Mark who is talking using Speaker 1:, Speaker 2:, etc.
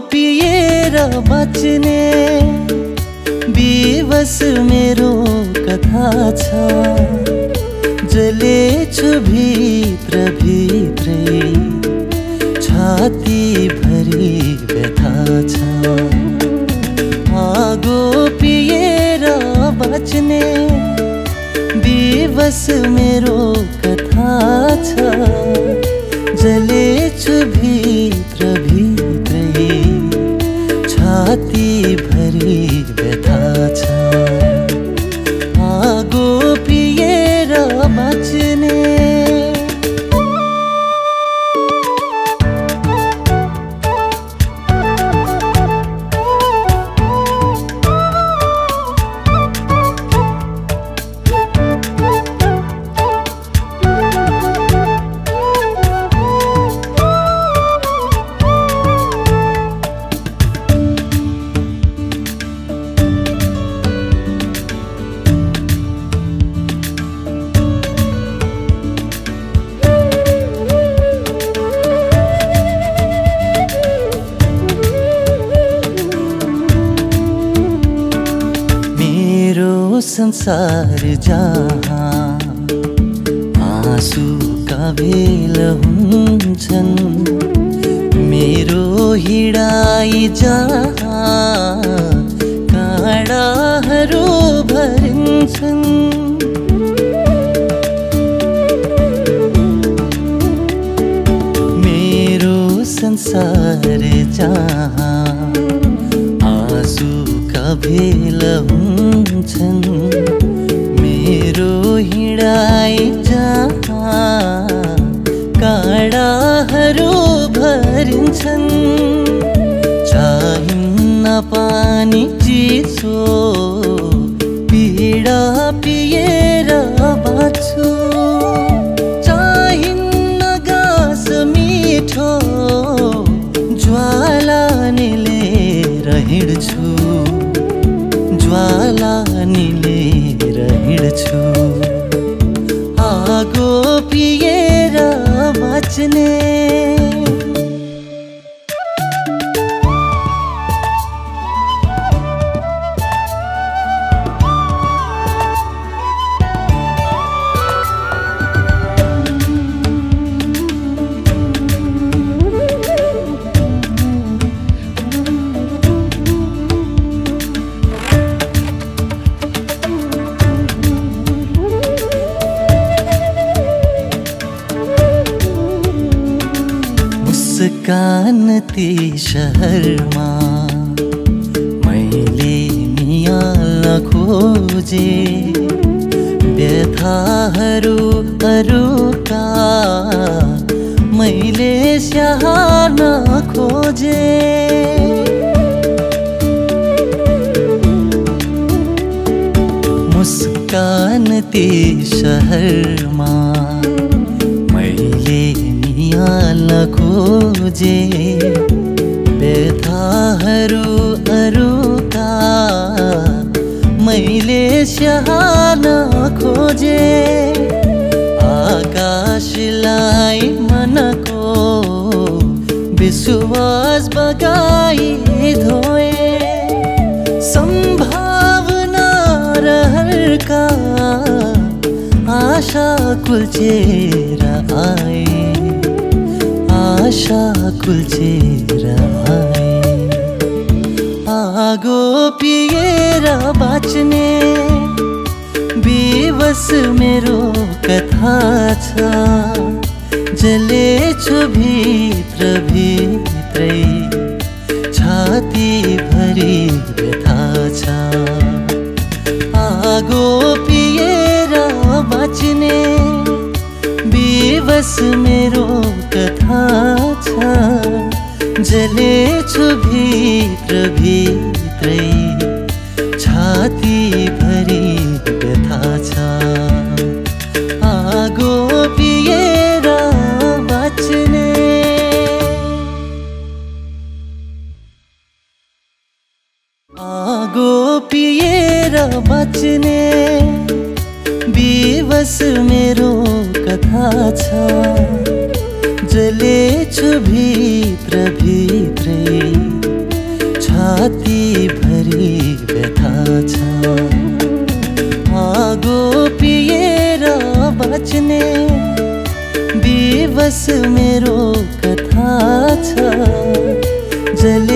Speaker 1: पिएर बच्ने। विवश मेरो कथा छ। जलेछु भित्र भित्रै छाती भरि व्यथा छ। आगो पिएर बच्ने। विवश मेरो कथा छ। जलेछु संसार जहाँ आँसुका भेल हुन्छन् मेरो हिडाइ जहाँ काँडाहरू भरिन्छन् मेरो संसार जहाँ भेल हुन्छन्। मेरो हिँडाइ जहाँ काँडाहरू भरिन्छन्। चाहिन्न पानी चिसो पीडा पिएर हिँड्छु आगो पिएर बाँच्ने मुस्कान ती सहरमा मैले नियाल्न खोजे व्यथाहरू अरूका मैले स्याहार्न खोजे मुस्कान ती सहरमा मैले निहाल्न खोजे। व्यथाहरू अरूका मैले स्याहार्न खोजे। आकाशलाई मनको, विश्वास बगाई धोए। सम्भावना रहरका आशा कुल्चेर आए। आशा कुल्चेर आए आगो पिएर बाँच्ने विवश मेरो कथा छ। जलेछु भित्र भित्रै, छाती भरि व्यथा छ। आगो पिएर बाँच्ने विवश मेरो जलेछु भित्र भित्रै छाती भरि व्यथा छ। आगो पिएर बाँच्ने। आगो पिएर बाँच्ने विवश मेरो कथा छ। जले छु भित्र भित्रै छाती भरि व्यथा छ आगो पिएर बच्ने दिवस मेरो कथा छ। जल